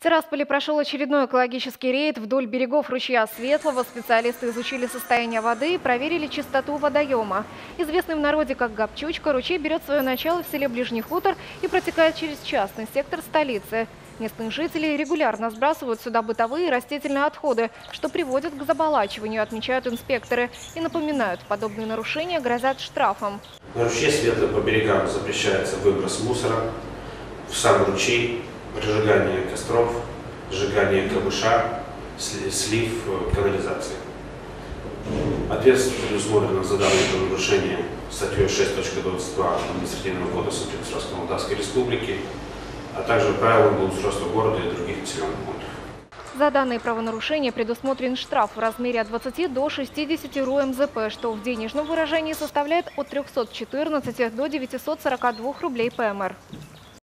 В Тирасполе прошел очередной экологический рейд вдоль берегов ручья Светлого. Специалисты изучили состояние воды и проверили чистоту водоема. Известный в народе как Гопчучка, ручей берет свое начало в селе Ближний хутор и протекает через частный сектор столицы. Местные жители регулярно сбрасывают сюда бытовые и растительные отходы, что приводит к заболачиванию, отмечают инспекторы. И напоминают, подобные нарушения грозят штрафом. На ручье Светлый по берегам запрещается выброс мусора в сам ручей, разжигание костров, сжигание камыша, сли- слив э, канализации. Ответственность предусмотрена за данное нарушение статьей 6.22 Административного кодекса Приднестровской Молдавской Республики, а также правилам благоустройства города и других населенных пунктов. За данные правонарушения предусмотрен штраф в размере от 20 до 60 РУ МЗП, что в денежном выражении составляет от 314 до 942 рублей ПМР.